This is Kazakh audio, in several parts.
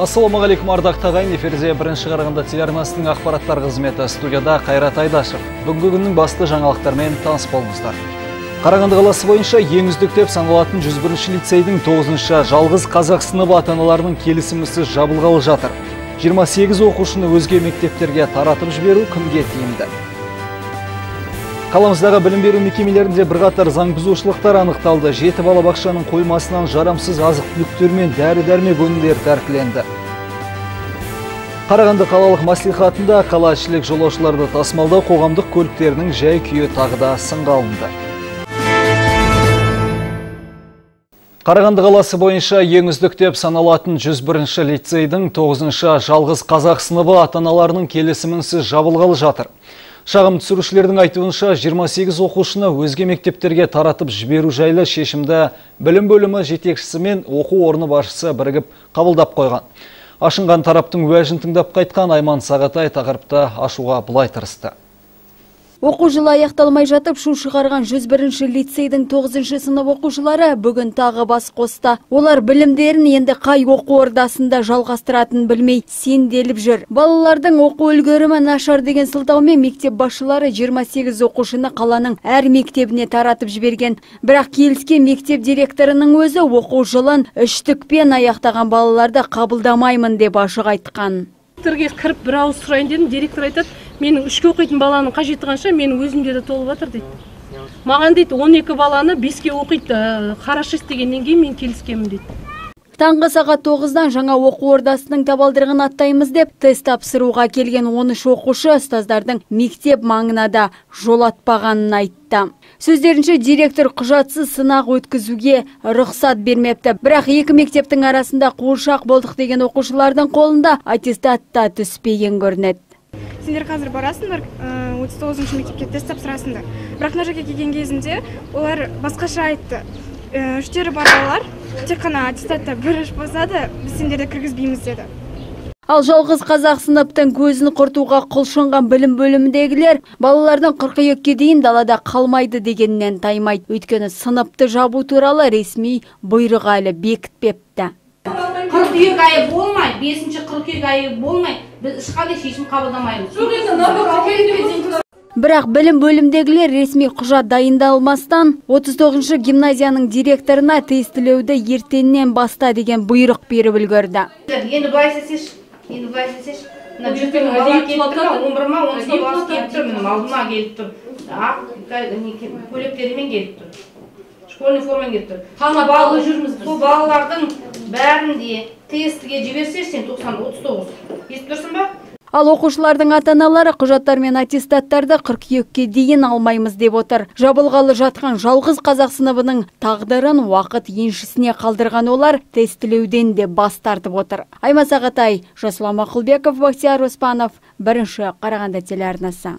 ассалаумағалейкум ардақты ағайын эфирде бірінші қарағанды телеарнасының ақпараттар қызметі студияда қайрат айдашев. Бүгінгі күннің басты жаңалықтармен таныс болыңыздар. Қарағанды қаласы бойынша ең үздік деп саналатын 101 лицейдің 9 жалғыз қазақ сыныбы ата аналарының жабылғалы жатыр. 28 оқушыны өзге мектептерге таратып жіберу кімге тиімді? Қаламыздағы білім беру мекемелерінде бірқатар заң бұзушылықтар анықталды. Жеті балабақшаның қоймасынан жарамсыз азық түліктер мен дәрі дәрмек өнімдері тәркіленді. Қарағанды қалалық маслихатында қала ішілік жолаушыларды тасымалдау қоғамдық көліктерінің жай күйі тағы да сынға алынды. Қарағанды қаласы бойынша ең үздік деп саналатын 101 лицейдің 9 жалғыз қазақ сыныбы ата-аналарының келісімінсіз жабылғалы жатыр. Шағым түсірушілердің айтуынша 28 оқушыны өзге мектептерге таратып жіберу жайлы шешімді білім бөлімі жетекшісі мен оқу орны басшысы бірігіп қабылдап қойған. Ашынған тараптың уәжін тыңдап қайтқан Айман Сағатай тақырыпты ашуға бұлай тырысты. Оқу жылы аяқталмай жатып шу шығарған 101-ші лицейдің 9-шы сынып оқушылары бүгін тағы бас қосты. Олар білімдерін енді қай оқу ордасында жалғастыратын білмей сенделіп жүр. Балалардың оқу үлгерімі нашар деген сылтаумен мектеп басшылары 28 оқушыны қаланың әр мектебіне таратып жіберген. Бірақ келіскен мектеп директорының өзі оқу жылын үштікпен аяқтаған балаларды қабылдамаймын деп ашық айтқан. сұрайын директор айтады менің үшке оқитын баланың қажеті қанша менің өзімде де толып жатыр дейді. Маған дейді 12 баланы беске оқиды хорошо істегеннен кейін мен келіскенмін дейді. Таңғы сағат тоғыздан жаңа оқу ордасының табалдырығын аттаймыз деп тест тапсыруға келген 13 оқушы ұстаздардың мектеп маңына да жолатпағанын айтты. Сөздерінше директор құжатсыз сынақ өткізуге рұқсат бермепті. Бірақ екі мектептің арасында қуыршақ болдық деген оқушылардың қолында аттестат та түспеген көрінеді. Сендер қазір барасыңдар отыз тоғызыншы мектепке тест тапсырасыңдар. Бірақ мына жерге келген кезінде олар басқаша айтты. Үштері бар балалар тек қана аттестатта бір үш болса да біз сендерді кіргізбейміз деді. Ал жалғыз қазақ сыныптың көзін құртуға құлшынған білім бөліміндегілер балалардың қыркүйекке дейін далада қалмайды дегеннен таймайды. Өйткені сыныпты жабу туралы ресми бұйрық әлі бекітпепті. Қыркүйек айы болмай бесінші қыркүйек айы болмай біз ешқандай шешім қабылдамаймыз. Жоқ енді бірақ білім бөлімдегілер ресми құжат дайындалмастан 39 гимназияның директорына тестілеуді ертеңнен баста деген бұйрық беріп үлгерді. Енді былай істесейші енді былай істесейші мына жүктің бала келіп тұр он бір ма он үш баласы келіп тұр міне алдыма келіп тұр. Ақ көйлектерімен келіп тұр. Школьный формамен келіп тұр қана жүрміз сол балалардың бәрін де тестіге жіберсе сен тоқсан отыз тоғыз естіп тұрсың ба Ал оқушылардың ата-аналары құжаттар мен аттестаттарды қыркүйекке дейін алмаймыз деп отыр. Жабылғалы жатқан жалғыз қазақ сыныбының тағдырын уақыт еншісіне қалдырған олар тестілеуден де бас тартып отыр. Айма Сағатай, Жасұлан Мақұлбеков, Бақтияр Оспанов, бірінші Қарағанды телеарнасы.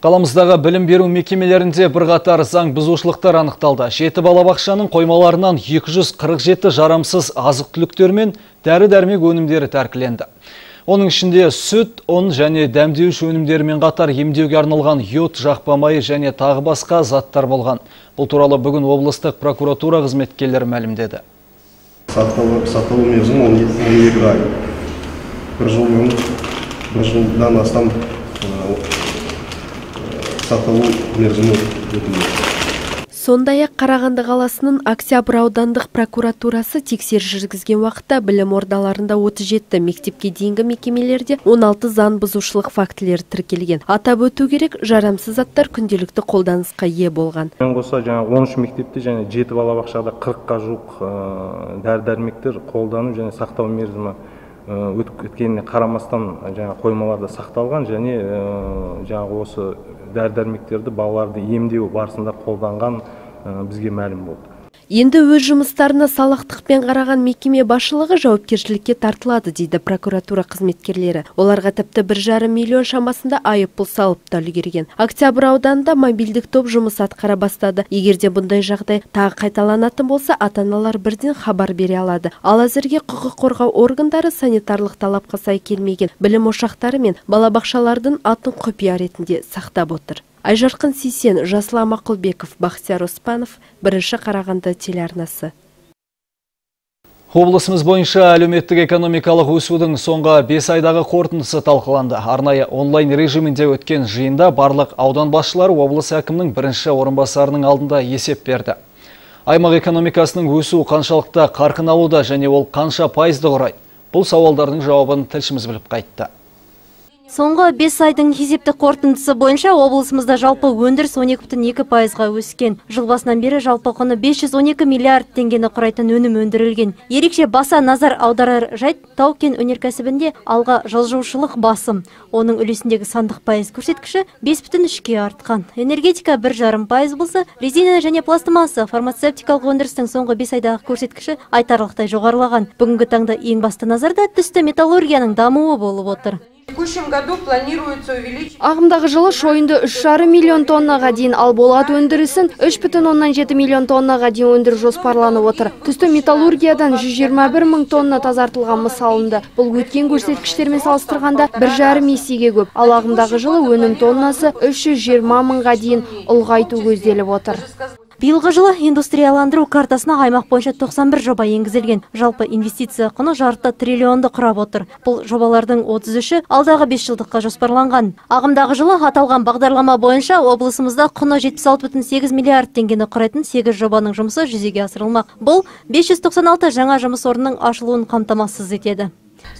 Қаламыздағы білім беру мекемелерінде бірқатар заң бұзушылықтар анықталды. Жеті балабақшаның қоймаларынан 247 жарамсыз азық түліктер мен дәрі-дәрмек өнімдері тәркіленді. Оның ішінде сүт, ұн және дәмдеуіш өнімдерімен қатар емдеуге арналған йод, жақпа майы және тағы басқа заттар болған. Бұл туралы бүгін облыстық прокуратура қызметкерлері мәлімдеді. Сақталу мерзімі 12 ай. Бір жыл бір жылдан астам сақталу мерзімі өтіледі сондай-ақ қарағанды қаласының октябрь аудандық прокуратурасы тексеріс жүргізген уақытта білім ордаларында 37 мектепке дейінгі мекемелерде 16 заң бұзушылық фактілері тіркелген. Атап өту керек жарамсыз заттар күнделікті қолданысқа ие болған. Қоса жаңағы 13 мектепте және жеті балабақшада қырыққа жуық дәрі дәрмектер қолдану және сақтау мерзімі өткеніне қарамастан жаңа қоймаларда сақталған және жаңағы осы дәрі дәрмектерді балаларды емдеу барысында қолданған бізге мәлім болды. Енді өз жұмыстарына салақтықпен қараған мекеме басшылығы жауапкершілікке тартылады дейді прокуратура қызметкерлері. Оларға тіпті бір жарым миллион шамасында айыппұл салып та үлгерген. Октябрь ауданында мобильдік топ жұмыс атқара бастады. Егерде бұндай жағдай тағы қайталанатын болса ата аналар бірден хабар бере алады. Ал әзірге құқық қорғау органдары санитарлық талапқа сай келмеген. Білім ошақтары мен балабақшалардың атын құпия ретінде сақтап отыр. Айжарқын сейсен жасұлан мақұлбеков бақтияр оспанов бірінші қарағанды телеарнасы Облысымыз бойынша әлеуметтік экономикалық өсудің соңғы 5 айдағы қорытындысы талқыланды. Арнайы онлайн режимінде өткен жиында барлық аудан басшылары облыс әкімнің бірінші орынбасарының алдында есеп берді. Аймақ экономикасының өсуі қаншалықта қарқын алуда және ол қанша пайызды құрайды? Бұл сауалдардың жауабын тілшіміз біліп қайтты. Соңғы 5 айдың есептік қорытындысы бойынша облысымызда жалпы өндіріс 12,2 пайызға өскен. Жыл басынан бері жалпы құны 512 миллиард теңгені құрайтын өнім өндірілген. Ерекше баса назар аударар жайт тау-кен өнеркәсібінде алға жылжушылық басым. Оның үлесіндегі сандық пайыз көрсеткіші 5,3-ке артқан. Энергетика бір жарым пайыз болса, резина және пластмасса фармацевтикалық өндірістің соңғы 5 айдағы көрсеткіші айтарлықтай жоғарылаған. Бүгінгі таңда ең басты назарда түсті металлургияның дамуы болып отыр ағымдағы жылы шойынды 3,5 миллион тоннаға дейін ал болат өндірісін 3,7 миллион тоннаға дейін өндіру жоспарланып отыр. Түсті металлургиядан 121 мың тонна тазартылған мысалында бұл өткен көрсеткіштермен салыстырғанда бір жарым есеге көп. Ал ағымдағы жылы өнім тоннасы 320 мыңға дейін ұлғайту көзделіп отыр. Биылғы жылы индустрияландыру картасына аймақ бойынша 91 жоба енгізілген. Жалпы инвестиция құны жарты триллионды құрап отыр. Бұл жобалардың 33-і алдағы 5 жылдыққа жоспарланған. Ағымдағы жылы аталған бағдарлама бойынша облысымызда құны 76,8 миллиард теңгені құрайтын 8 жобаның жұмысы жүзеге асырылмақ. Бұл 596 жаңа жұмыс орнының ашылуын қамтамасыз етеді.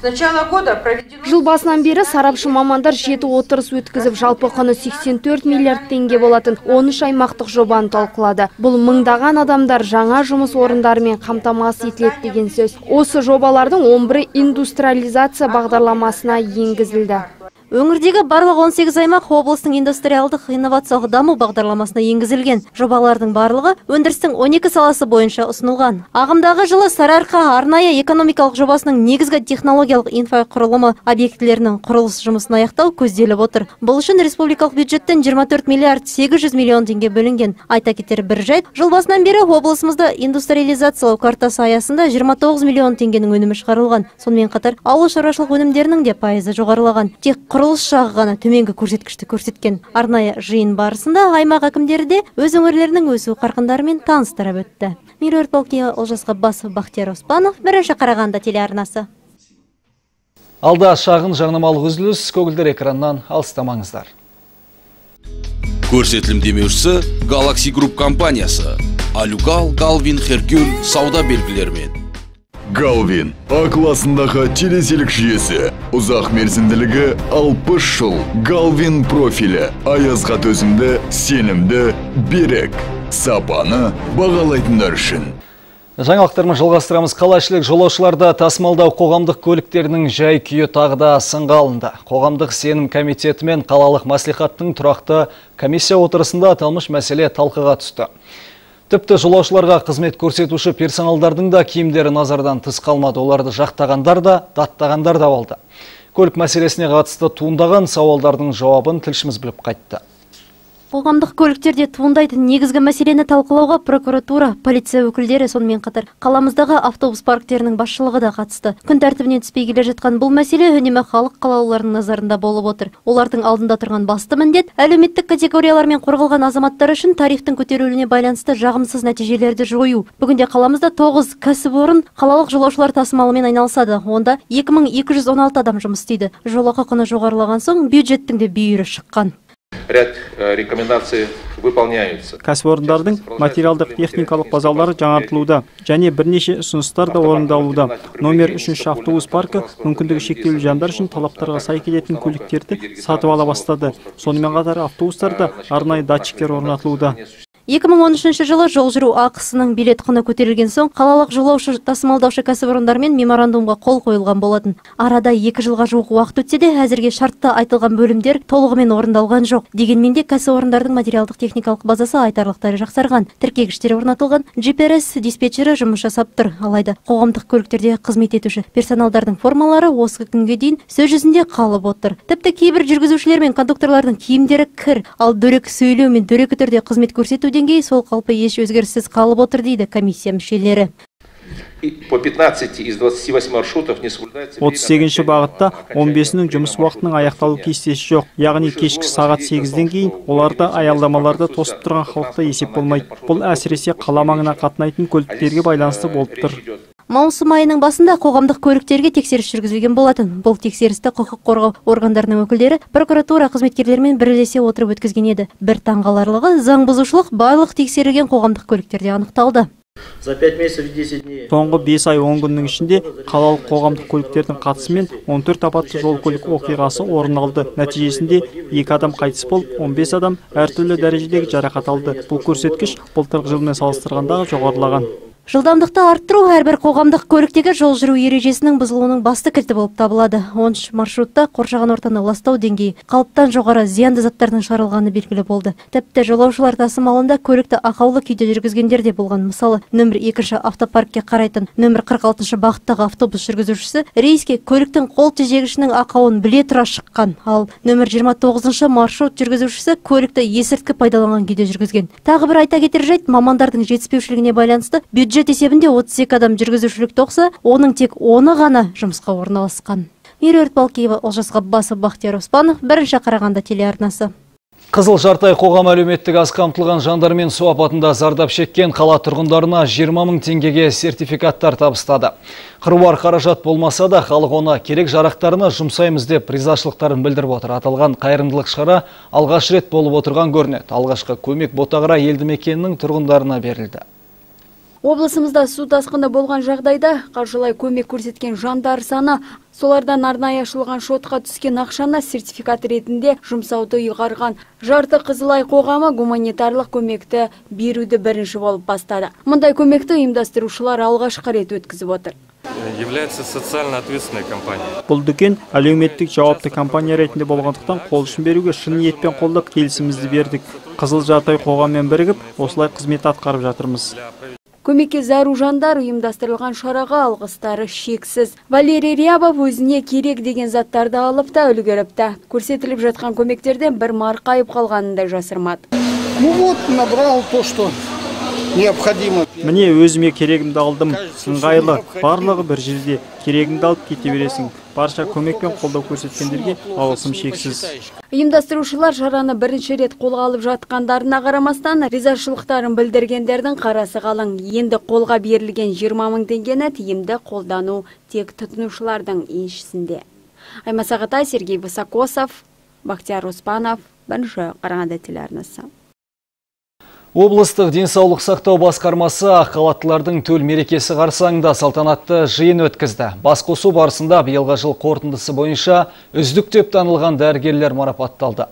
Жыл басынан бері сарапшы мамандар жеті отырыс өткізіп, жалпы құны 84 миллиард теңге болатын 13 аймақтық жобаны талқылады. Бұл мыңдаған адамдар жаңа жұмыс орындарымен қамтамасыз етіледі деген сөз. Осы жобалардың 11 индустриализация бағдарламасына енгізілді. Өңірдегі барлық 18 аймақ облыстың индустриалдық инновациялық даму бағдарламасына енгізілген. Жобалардың барлығы өндірістің 12 саласы бойынша ұсынылған. Ағымдағы жылы Сарыарқа арнайы экономикалық жобасының негізгі технологиялық инфрақұрылымы объектілерінің құрылыс жұмысын аяқтау көзделіп отыр. Бұл үшін республикалық бюджеттен 24 миллиард 800 миллион теңге бөлінген. Айта кетер бір жайт, жыл басынан бері облысымызда индустриализациялау картасы аясында 29 миллион теңгенің өнімі шығарылған. Сонымен қатар ауыл шаруашылық өнімдерінің де пайызы жоғарылаған. Тек құрылыс жағы ғана төменгі көрсеткішті көрсеткен арнайы жиын барысында аймақ әкімдері де өз өңірлерінің өсу қарқындарымен таныстырып өтті. Меруерт полкея олжас ғаббасов бақтияр оспанов бірінші қарағанды телеарнасы. Алда шағын жарнамалық үзіліс көгілдір экраннан алыстамаңыздар. Көрсетілім демеушісі галакси групп компаниясы алюгал галвин херкюль сауда белгілерімен. Галвин. А классындағы телеселік жүйесі. Ұзақ мерзімділігі 60 жыл. Галвин профилі. Аязға төзімді сенімді берік сапаны бағалайтындар үшін. Жаңалықтармен жалғастырамыз. Қалашілік жолаушыларды тасымалдау қоғамдық көліктерінің жай күйі тағы да сынға алынды. Қоғамдық сенім комитеті мен қалалық мәслихаттың тұрақты комиссия отырысында аталмыш мәселе талқыға түсті. Тіпті жолаушыларға қызмет көрсетуші персоналдардың да киімдері назардан тыс қалмады. Оларды жақтағандар да, даттағандар да болды. Көлік мәселесіне қатысты туындаған сауалдардың жауабын тілшіміз біліп қайтты. Қоғамдық көліктерде туындайтын негізгі мәселені талқылауға прокуратура, полиция өкілдері сонымен қатар қаламыздағы автобус парктерінің басшылығы да қатысты. Күн тәртібінен түспей келе жатқан бұл мәселе үнемі халық қалаулыларының назарында болып отыр. Олардың алдында тұрған басты міндет әлеуметтік категориялармен қорғалған азаматтар үшін тарифтің көтерілуіне байланысты жағымсыз нәтижелерді жою. Бүгінде қаламызда 9 кәсіпорын қалалық жолаушылар тасымалымен айналысады. Онда 2216 адам жұмыс істейді. Жолақы құны жоғарылаған соң бюджеттің де бүйірі шыққан ряд э, рекомендаций выполняются. Кәсіпорындардың материалдық техникалық базалары жаңартылуда және бірнеше ұсыныстар да орындалуда. Номер 3 автобус паркі мүмкіндігі шектеулі жандар үшін талаптарға сай келетін көліктерді сатып ала бастады. Сонымен қатар автобустарда арнайы датчиктер орнатылуда. 2013 жылы жол жүру ақысының билет құны көтерілген соң қалалық жолаушы тасымалдаушы кәсіпорындармен меморандумға қол қойылған болатын. Арада екі жылға жуық уақыт өтсе де әзірге шартта айтылған бөлімдер толығымен орындалған жоқ. Дегенмен де кәсіпорындардың материалдық техникалық базасы айтарлықтай жақсарған. Тіркегіштер орнатылған gps диспетчері жұмыс жасап тұр алайда қоғамдық көліктерде қызмет етуші персоналдардың формалары осы күнге дейін сөз жүзінде қалып отыр. Тіпті кейбір жүргізушілер мен кондукторлардың киімдері кір ал дөрекі сөйлеу мен дөрекі түрде қызмет көрсету деңгейі сол қалпы еш өзгеріссіз қалып отыр дейді комиссия мүшелері. По 15 из 28 маршрутов не соблюдается 38 бағытта 15-нің жұмыс уақытының аяқталу кестесі жоқ. Яғни кешкі сағат 8-ден кейін оларда аялдамаларда тосып тұрған халықта есеп болмайды. Бұл әсіресе қала маңына қатынайтын көліктерге байланысты болып тұр. Маусым айының басында қоғамдық көліктерге тексеріс жүргізілген болатын. Бұл тексерісті құқық қорғау органдарының өкілдері прокуратура қызметкерлерімен бірлесе отырып өткізген еді. Бір таңғаларлығы заң бұзушылық барлық тексерілген қоғамдық көліктерде анықталды. За 5 месяцев и 10 дней. соңғы 5 ай 10 күннің ішінде қалалық қоғамдық көліктердің қатысымен 14 апатты жол көлік оқиғасы орын алды. Нәтижесінде екі адам қайтыс болып 15 адам әртүрлі дәрежедегі жарақат алды. Бұл көрсеткіш былтырғы жылмен салыстырғанда жоғарылаған. Жылдамдықты арттыру әрбір қоғамдық көліктегі жол жүру ережесінің бұзылуының басты кілті болып табылады. Он үш маршрутта қоршаған ортаны ластау деңгейі қалыптан жоғары зиянды заттардың шығарылғаны белгілі болды. Тіпті жолаушылар тасымалында көлікті ақаулы күйде жүргізгендер де болған. Мысалы нөмір екінші автопаркке қарайтын нөмір қырық алтыншы бағыттағы автобус жүргізушісі рейске көліктің қол тежегішінің ақауын біле тұра шыққан. Ал нөмір жиырма тоғызыншы маршрут жүргізушісі көлікті есірткі пайдаланған күйде жүргізген. Тағы бір айта кетер жайт мамандардың жетіспеушілігіне байланысты бюджет есебінде 32 адам жүргізушілікті оқса оның тек оны ғана жұмысқа орналасқан меруерт балкеева олжас ғаббасов бақтияр оспанов бірінші қарағанды телеарнасы Қызыл жартай қоғам әлеуметтік аз қамтылған жандар мен су зардап шеккен қала тұрғындарына 20 мың теңгеге сертификаттар табыстады. Қыруар қаражат болмаса да халық оны керек жарақтарына жұмсаймыз деп ризашылықтарын білдіріп отыр. Аталған қайырымдылық шара алғаш рет болып отырған көрінеді. Алғашқы көмек Ботағыра елді мекенінің тұрғындарына берілді. Облысымызда су тасқыны болған жағдайда қаржылай көмек көрсеткен жандар саны солардан арнайы ашылған шотқа түскен ақшаны сертификат ретінде жұмсауды ұйғарған. Жарты Қызылай қоғамы гуманитарлық көмекті беруді бірінші болып бастады. Мұндай көмекті ұйымдастырушылар алғашқы рет өткізіп отыр является социально ответственной компанией. бұл дүкен әлеуметтік жауапты компания ретінде болғандықтан қол ұшын беруге шын ниетпен қолдап келісімімізді бердік қызыл жартай қоғаммен бірігіп осылай қызмет атқарып жатырмыз Көмекке зәру жандар ұйымдастырылған шараға алғыстары шексіз. Валерий Рябов өзіне керек деген заттарды алып та үлгеріпті. Көрсетіліп жатқан көмектерден бір марқайып қалғанында жасырмады. Ну вот, набрал то, что необходимо. міне өзіме керегімді алдым ыңғайлы барлығы бір жерде керегіңді алып кете бересің барша көмек пен қолдау көрсеткендерге алғысым шексіз Ұйымдастырушылар шараны бірінші рет қолға алып жатқандарына қарамастан ризашылықтарын білдіргендердің қарасы қалың. Енді қолға берілген 20 мың теңгені тиімді қолдану тек тұтынушылардың еншісінде. Аймас Ағатай, Сергей Высокосов, Бақтияр Оспанов, бірінші Қарағанды телеарнасы. Облыстық денсаулық сақтау басқармасы қалаттылардың төл мерекесі қарсаңында салтанатты жиын өткізді. Басқосу барысында биылғы жыл қорытындысы бойынша үздік деп танылған дәрігерлер марапатталды.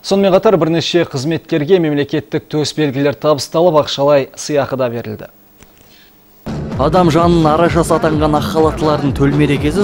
Сонымен қатар бірнеше қызметкерге мемлекеттік төс белгілер табысталып ақшалай сыйақы да берілді. Адам жанын арашасы атанған ақ халаттылардың төл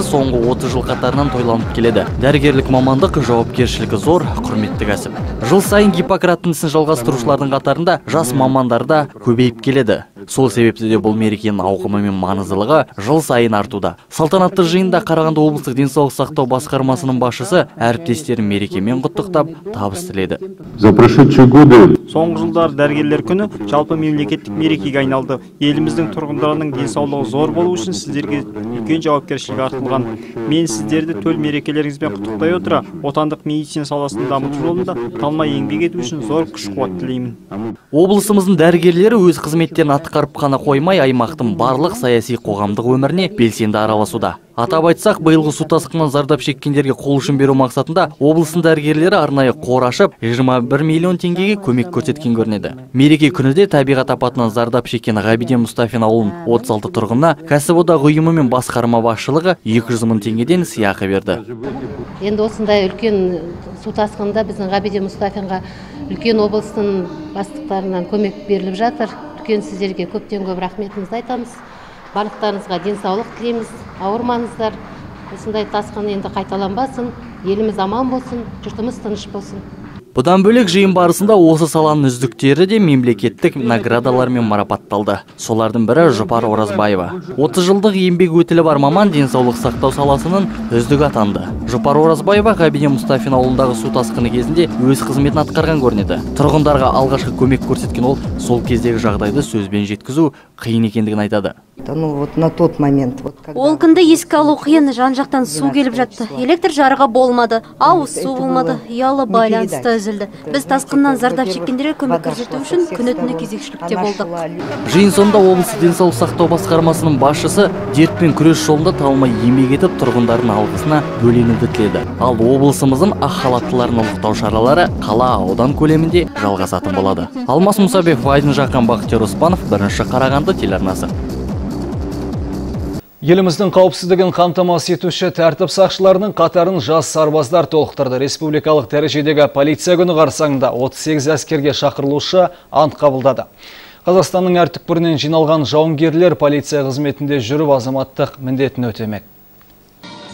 соңғы 30 жыл қатарынан тойланып келеді. Дәрігерлік мамандық жауапкершілігі зор, құрметті кәсіп. Жыл сайын Гиппократтың ісін жалғастырушылардың қатарында жас мамандар да көбейіп келеді. Сол себепті де бұл мерекенің ауқымы мен маңыздылығы жыл сайын артуда. Салтанатты жиында Қарағанды облыстық денсаулық сақтау басқармасының басшысы әріптестерін мерекемен құттықтап табыс тіледі. За прошедшие годы соңғы жылдар дәрігерлер күні жалпы мемлекеттік мерекеге айналды. Еліміздің тұрғындарының денсаулығы зор болу үшін сіздерге үлкен жауапкершілік артылған. Мен сіздерді төл мерекелеріңізбен құттықтай отыра, отандық медицина саласын дамыту жолында талмай еңбек ету үшін зор күш-қуат тілеймін. Облысымыздың дәрігерлері өз қызметтерін атқарып қана қоймай, аймақтың барлық саяси қоғамдық өміріне белсенді араласуда. Атап айтсақ, биылғы су тасқынынан зардап шеккендерге қол ұшын беру мақсатында облыстың дәрігерлері арнайы қор ашып, 21 миллион теңгеге көмек көрсеткен көрінеді. Мереке күніде табиғат апатынан зардап шеккен Ғабиден Мұстафин ауылын 36 тұрғынына кәсіподақ ұйымы мен басқарма басшылығы 200 мың теңгеден сыйақы берді. енді осындай үлкен су тасқынында біздің ғабиден мұстафинға үлкен облыстың бастықтарынан көмек беріліп жатыр үлкен сіздерге көптен көп рахметімізді айтамыз. Барлықтарыңызға денсаулық тілейміз. Ауырмаңыздар. Осындай тасқын енді қайталанбасын. Еліміз аман болсын жұртымыз тыныш болсын. Бұдан бөлек жиын барысында осы саланың үздіктері де мемлекеттік наградалармен марапатталды. Солардың бірі Жұпар Оразбаева. 30 жылдық еңбек өтілі бар маман денсаулық сақтау саласының үздігі атанды. Жұпар Оразбаева Ғабиден Мұстафин ауылындағы су тасқыны кезінде өз қызметін атқарған көрінеді. Тұрғындарға алғашқы көмек көрсеткен ол сол кездегі жағдайды сөзбен жеткізу қиын екендігін айтады. Ну вот на тот момент вот Ол күнді еске алу қиын жан жақтан су келіп жатты. Электр жарығы болмады, ауыз су болмады, ұялы байланысты жүргізілді біз тасқыннан зардап шеккендерге көмек көрсету үшін күні түні кезекшілікте болдық. жиын соңында облыстық денсаулық сақтау басқармасының басшысы дертпен күрес жолында талмай еңбек етіп тұрғындардың алғысына бөленуді тіледі. Ал облысымыздың ақ халаттыларын ұлықтау шаралары қала аудан көлемінде жалғасатын болады. Алмас мұсабеков айдын жақан бақтияр оспанов бірінші қарағанды телеарнасы. Еліміздің қауіпсіздігін қамтамасыз етуші тәртіп сақшыларының қатарын жас сарбаздар толықтырды. Республикалық дәрежедегі полиция күні қарсаңында 38 әскерге шақырылушы ант қабылдады. Қазақстанның әр түкпірінен жиналған жауынгерлер полиция қызметінде жүріп азаматтық міндетін өтемек.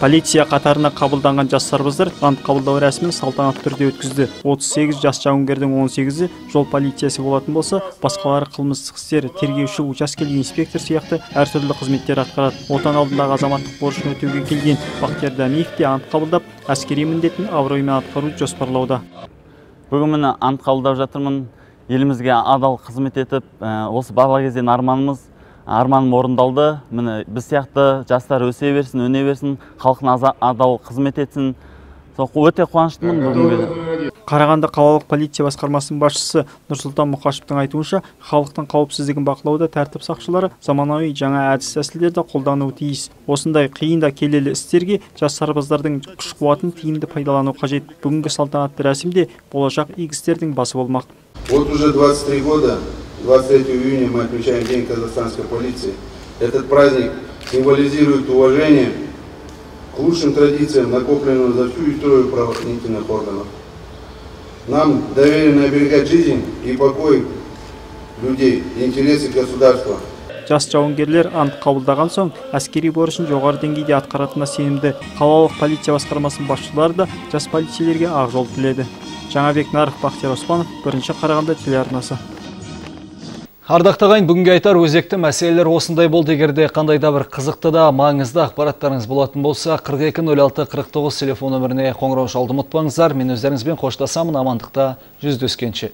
Полиция қатарына қабылданған жас сарбаздар ант қабылдау рәсімін салтанатты түрде өткізді. 38 жас жауынгердің 18-і жол полициясы болатын болса басқалары қылмыстық істер тергеуші учаскелік инспектор сияқты әртүрлі қызметтер атқарады. Отан алдындағы азаматтық борышын өтеуге келген бақтияр дәмиев те ант қабылдап әскери міндетін абыроймен атқаруды жоспарлауда. Бүгін міне ант қабылдап жатырмын. Елімізге адал қызмет етіп осы бала кезден арманымыз арманым орындалды. Міне біз сияқты жастар өсе берсін өне берсін халқына адал қызмет етсін. Өте қуаныштымын бүгінге қарағанды қалалық полиция басқармасының басшысы нұрсұлтан мұқашевтың айтуынша халықтың қауіпсіздігін бақылауда тәртіп сақшылары заманауи жаңа әдіс тәсілдерді қолдануы тиіс. Осындай қиын да келелі істерге жас сарбаздардың күш қуатын тиімді пайдалану қажет. Бүгінгі салтанатты рәсімде болашақ игі істердің басы болмақ. Вот уже 23 года 23 июня мы отмечаем День казахстанской полиции. Этот праздник символизирует уважение к лучшим традициям, накопленным за всю историю правоохранительных органов. Нам доверено оберегать жизнь и покой людей, интересы государства. жас жауынгерлер ант қабылдаған соң әскери борышын жоғары деңгейде атқаратынына сенімді қалалық полиция басқармасының басшылары да жас полицейлерге ақ жол тіледі жаңабек нарық бақтияр оспанов бірінші қарағанды телеарнасы Ардақты бүгінге айтар өзекті мәселелер осындай болды. Егерде қандай да бір қызықты да маңызды ақпараттарыңыз болатын болса 4206-49 телефон нөміріне қоңырау шалды ұмытпаңыздар. Мен өздеріңізбен қоштасамын. Амандықта жүздескенше.